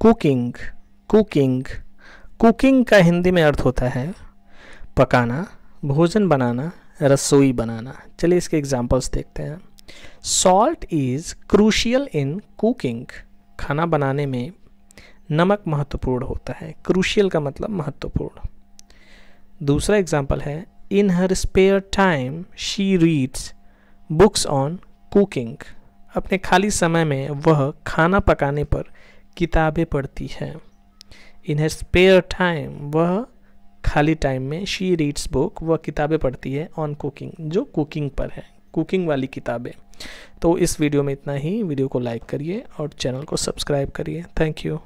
Cooking cooking cooking का हिंदी में अर्थ होता है पकाना, भोजन बनाना, रसोई बनाना। चलिए इसके एग्जांपल्स देखते हैं। Salt is crucial in cooking खाना बनाने में नमक महत्वपूर्ण होता है। क्रूशियल का मतलब महत्वपूर्ण। दूसरा एग्ज़ाम्पल है in her spare time she reads books on cooking अपने खाली समय में वह खाना पकाने पर किताबें पढ़ती है। इन हर स्पेयर टाइम वह खाली टाइम में शी रीड्स बुक वह किताबें पढ़ती है ऑन कुकिंग जो कुकिंग पर है कुकिंग वाली किताबें। तो इस वीडियो में इतना ही। वीडियो को लाइक करिए और चैनल को सब्सक्राइब करिए। Thank you